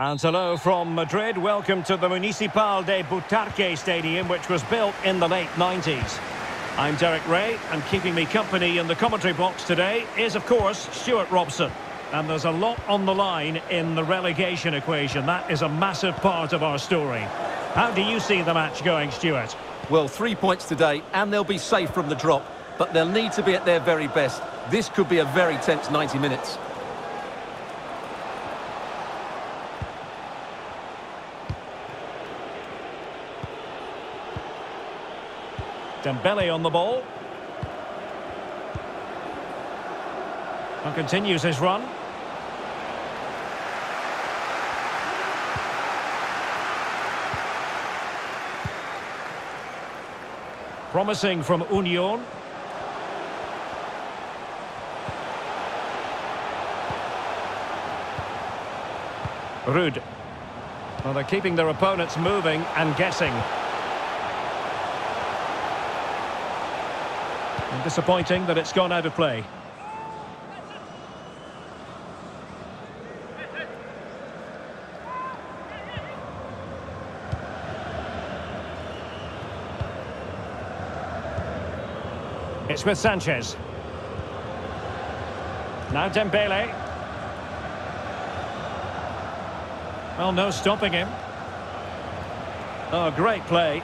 And hello from Madrid. Welcome to the Municipal de Butarque Stadium, which was built in the late 90s. I'm Derek Rae, and keeping me company in the commentary box today is, of course, Stewart Robson. And there's a lot on the line in the relegation equation. That is a massive part of our story. How do you see the match going, Stewart? Well, three points today, and they'll be safe from the drop. But they'll need to be at their very best. This could be a very tense 90 minutes. Dembele on the ball. And continues his run. Promising from Union. Ruud. Well, they're keeping their opponents moving and guessing. And disappointing that it's gone out of play. It's with Sanchez. Now Dembele. Well, no stopping him. Oh, great play.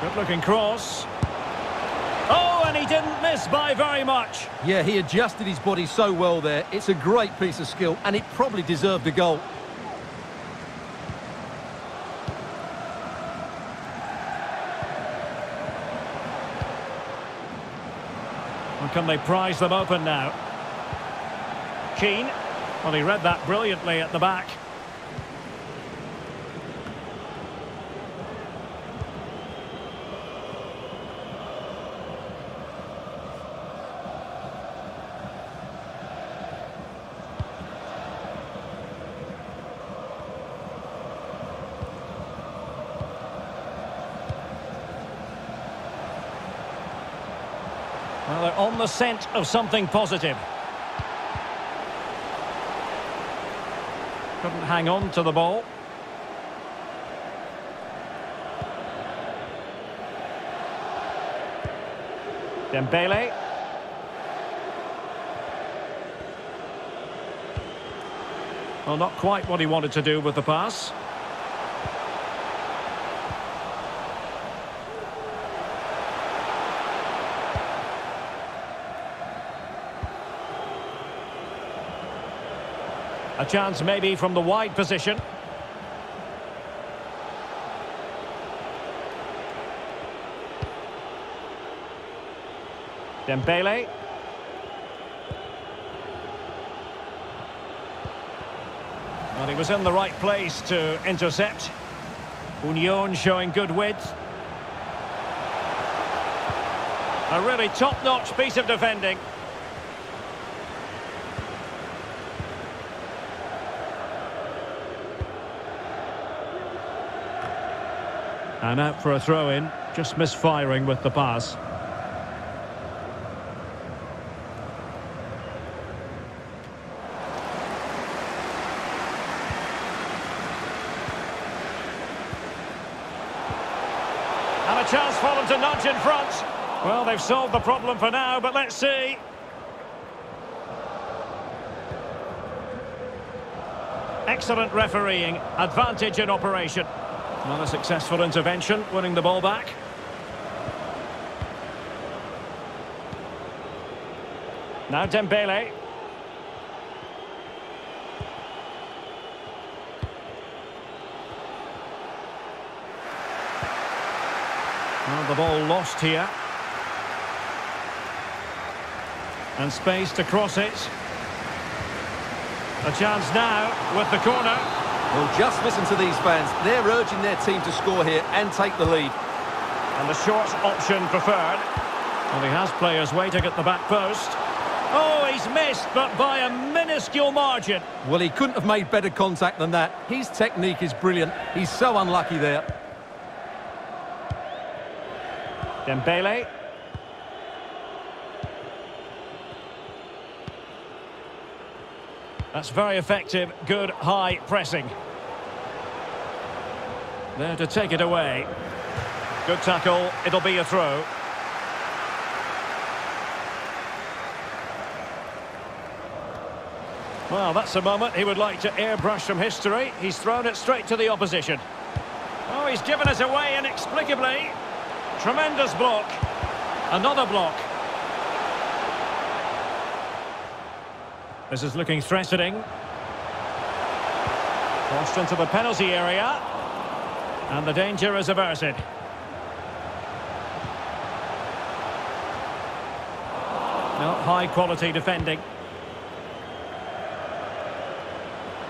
Good looking cross. And he didn't miss by very much. Yeah, he adjusted his body so well there. It's a great piece of skill, and it probably deserved a goal. Well, can they prize them open now? Keane. Well, he read that brilliantly at the back. They're on the scent of something positive. Couldn't hang on to the ball. Dembele. Well, not quite what he wanted to do with the pass. A chance maybe from the wide position. Dembele. Well, he was in the right place to intercept. Union showing good width. A really top-notch piece of defending. And out for a throw-in, just misfiring with the pass. And a chance for them to nudge in front. Well, they've solved the problem for now, but let's see. Excellent refereeing, advantage in operation. Not a successful intervention, winning the ball back. Now Dembele. Well, the ball lost here. And space to cross it. A chance now with the corner. Well, just listen to these fans. They're urging their team to score here and take the lead. And the short option preferred. Well, he has players waiting at the back post. Oh, he's missed, but by a minuscule margin. Well, he couldn't have made better contact than that. His technique is brilliant. He's so unlucky there. Dembele. That's very effective, good high pressing. There to take it away. Good tackle, it'll be a throw. Well, that's a moment he would like to airbrush from history. He's thrown it straight to the opposition. Oh, he's given us away inexplicably. Tremendous block. Another block. This is looking threatening. Crossed into the penalty area. And the danger is averted. Not high quality defending.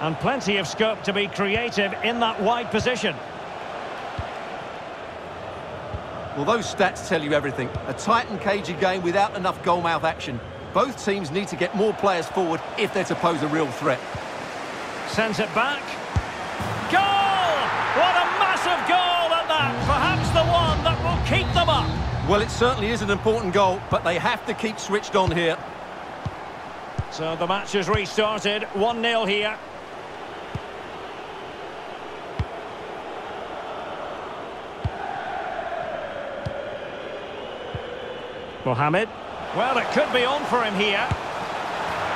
And plenty of scope to be creative in that wide position. Well, those stats tell you everything. A tight and cagey game without enough goal-mouth action. Both teams need to get more players forward if they're to pose a real threat. Sends it back. Goal! What a massive goal at that! Perhaps the one that will keep them up. Well, it certainly is an important goal, but they have to keep switched on here. So the match has restarted. 1-0 here. Mohamed. Well, it could be on for him here.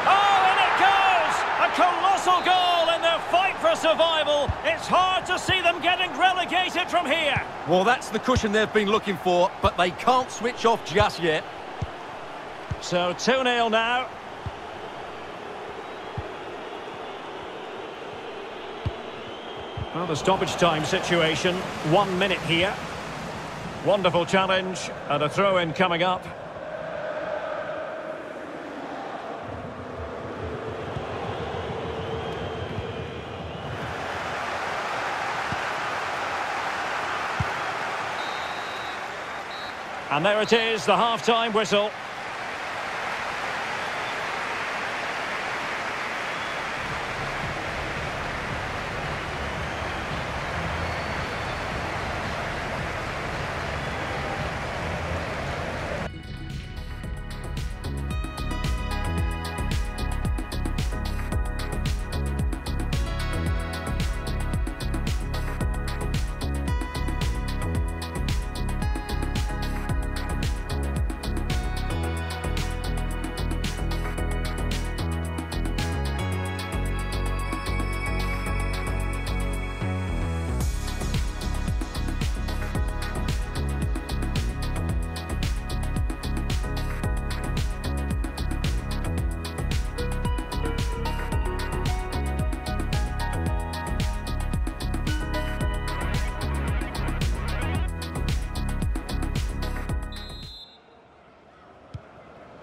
Oh, and it goes! A colossal goal in their fight for survival. It's hard to see them getting relegated from here. Well, that's the cushion they've been looking for, but they can't switch off just yet. So 2-0 now. Well, the stoppage time situation, one minute here. Wonderful challenge, and a throw-in coming up. And there it is, the half-time whistle.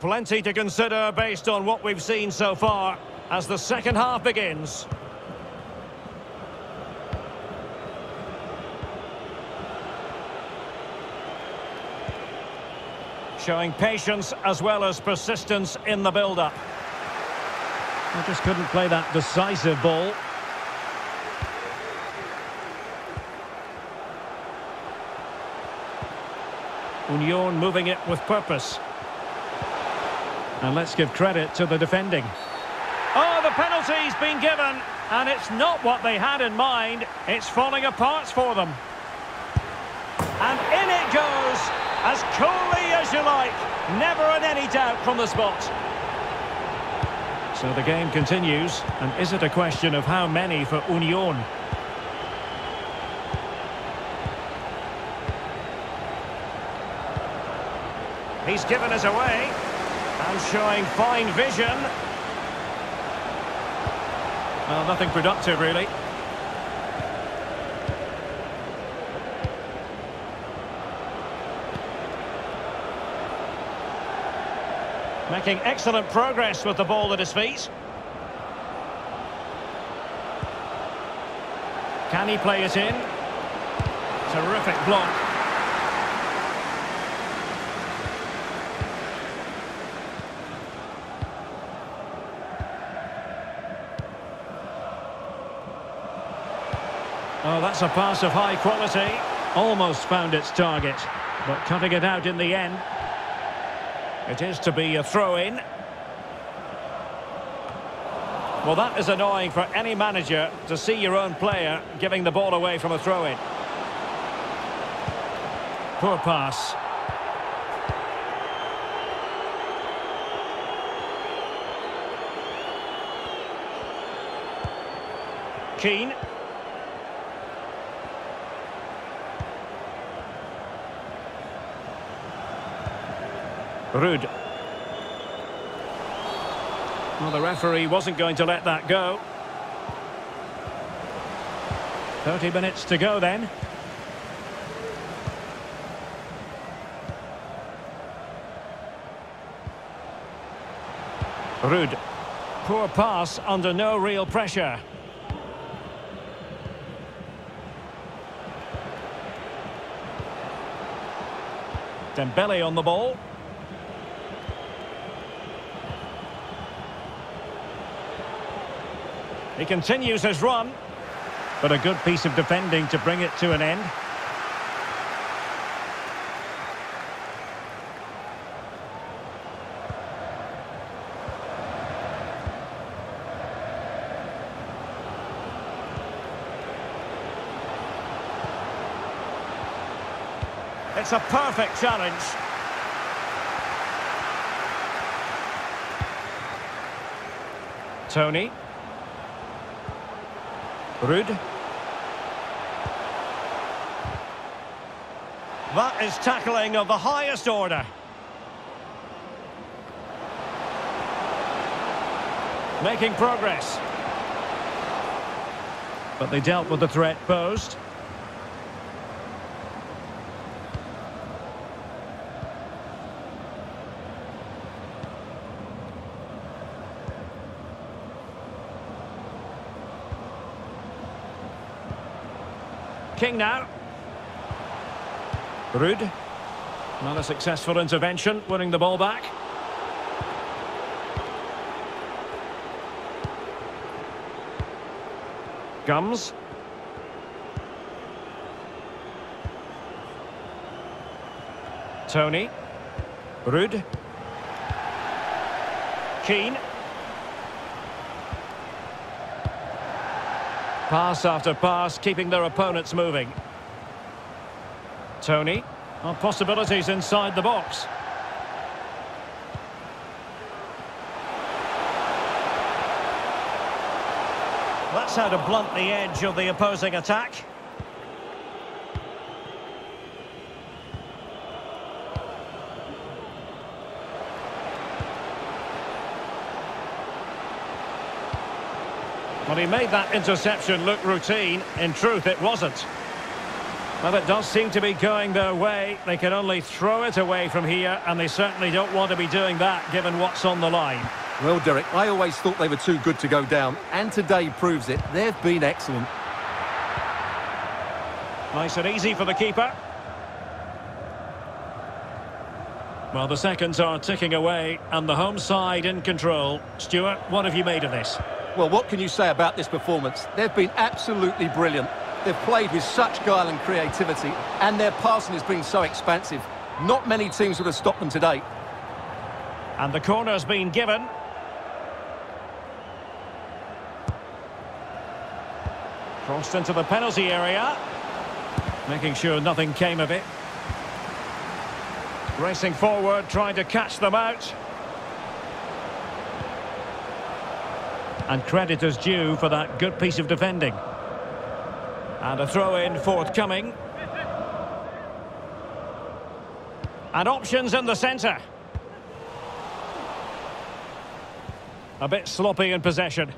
Plenty to consider based on what we've seen so far as the second half begins. Showing patience as well as persistence in the build-up. I just couldn't play that decisive ball. Union moving it with purpose. And let's give credit to the defending. Oh, the penalty's been given, and it's not what they had in mind. It's falling apart for them. And in it goes, as coolly as you like. Never in any doubt from the spot. So the game continues, and is it a question of how many for Union? He's given us away. And showing fine vision. Well, nothing productive, really. Making excellent progress with the ball at his feet. Can he play it in? Terrific block. Oh, that's a pass of high quality. Almost found its target, but cutting it out in the end. It is to be a throw-in. Well, that is annoying for any manager to see your own player giving the ball away from a throw-in. Poor pass. Keane. Ruud. Well, the referee wasn't going to let that go. 30 minutes to go then. Ruud. Poor pass under no real pressure. Dembele on the ball. He continues his run. But a good piece of defending to bring it to an end. It's a perfect challenge. Tony. Ruud. That is tackling of the highest order. Making progress. But they dealt with the threat posed. King now. Ruud. Another successful intervention, winning the ball back. Gums. Tony. Ruud. Keane. Pass after pass, keeping their opponents moving. Tony. Well, possibilities inside the box. That's how to blunt the edge of the opposing attack. Well, he made that interception look routine. In truth, it wasn't. Well, it does seem to be going their way. They can only throw it away from here, and they certainly don't want to be doing that, given what's on the line. Well, Derek, I always thought they were too good to go down, and today proves it. They've been excellent. Nice and easy for the keeper. Well, the seconds are ticking away, and the home side in control. Stewart, what have you made of this? Well, what can you say about this performance? They've been absolutely brilliant. They've played with such guile and creativity, and their passing has been so expansive. Not many teams would have stopped them today. And the corner's been given. Crossed into the penalty area. Making sure nothing came of it. Racing forward, trying to catch them out. And credit is due for that good piece of defending. And a throw-in forthcoming. And options in the centre. A bit sloppy in possession.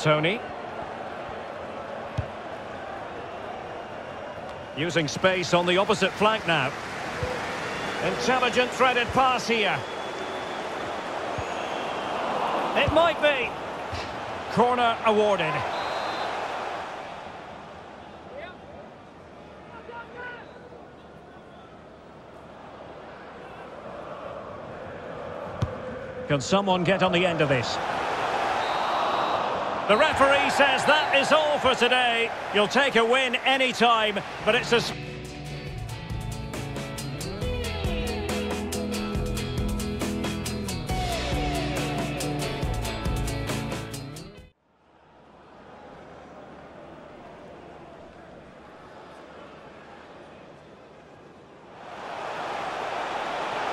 Tony. Using space on the opposite flank now. Intelligent threaded pass here. It might be. Corner awarded. Can someone get on the end of this? The referee says that is all for today. You'll take a win any time, but it's a...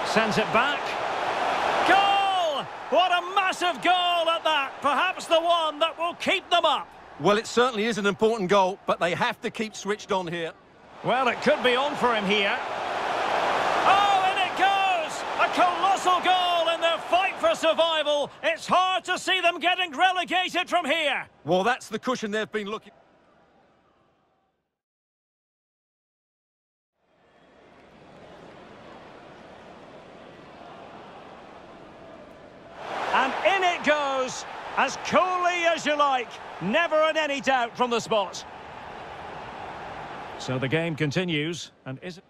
Sends it back. Goal! What a massive goal at that. Perhaps the one that will keep them up. Well, it certainly is an important goal, but they have to keep switched on here. Well, it could be on for him here. Oh, and it goes! A colossal goal in their fight for survival. It's hard to see them getting relegated from here. Well, that's the cushion they've been looking... And in it goes, as coolly as you like. Never in any doubt from the spot. So the game continues, and is it...